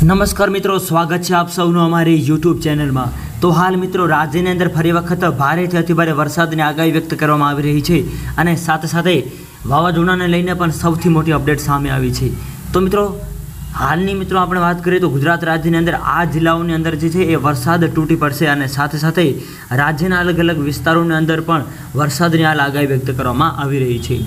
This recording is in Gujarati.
નમસ્કાર મિત્રો, સ્વાગત છે આપ સૌનું અમારી યુટ્યુબ ચેનલમાં. તો હાલ મિત્રો, રાજ્યની અંદર ફરી વખત ભારેથી અતિભારે વરસાદની આગાહી વ્યક્ત કરવામાં આવી રહી છે અને સાથે સાથે વાવાઝોડાને લઈને પણ સૌથી મોટી અપડેટ સામે આવી છે. તો મિત્રો, હાલની મિત્રો આપણે વાત કરીએ તો ગુજરાત રાજ્યની અંદર આ જિલ્લાઓની અંદર જે છે એ વરસાદ તૂટી પડશે અને સાથે સાથે રાજ્યના અલગ અલગ વિસ્તારોની અંદર પણ વરસાદની હાલ આગાહી વ્યક્ત કરવામાં આવી રહી છે.